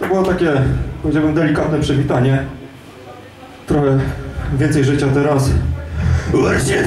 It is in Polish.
To było takie, powiedziałbym, delikatne przywitanie. Trochę więcej życia teraz. Worship